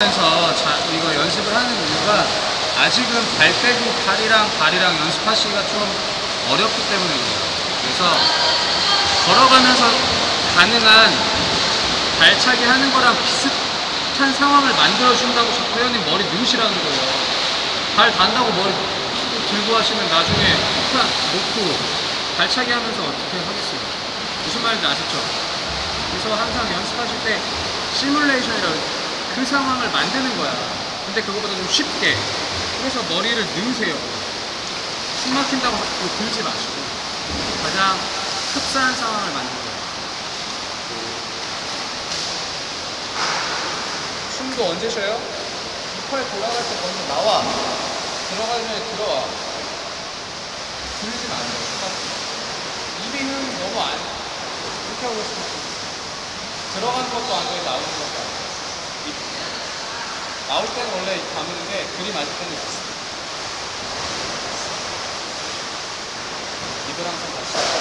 하면서 자, 이거 연습을 하는 이유가 아직은 발 빼고 팔이랑 발이랑 연습하시기가 좀 어렵기 때문에 그래요. 그래서 걸어가면서 가능한 발차기 하는 거랑 비슷한 상황을 만들어준다고 자꾸 회원님 머리 넣으시라는 거예요. 발 단다고 머리 들고 하시면 나중에 놓고 발차기 하면서 어떻게 하겠어요? 무슨 말인지 아시죠? 그래서 항상 연습하실 때 시뮬레이션이라고 그 상황을 만드는 거야. 근데 그거보다 좀 쉽게. 그래서 머리를 넣으세요. 숨 막힌다고 자꾸 들지 마시고 가장 흡사한 상황을 만드는 거야. 숨도 언제 쉬어요? 이팔 돌아갈 때 먼저 나와. 들어가기 전에 들어와. 들지 마세요. 숨 막히면. 입이 흐 너무 안 이렇게 하고 있으면 들어가는 것도 안 되고 나오는 것도 안 돼. 나올 때는 원래 담는데 그리 맞을 때는 있었어요. 이걸 항상 같이.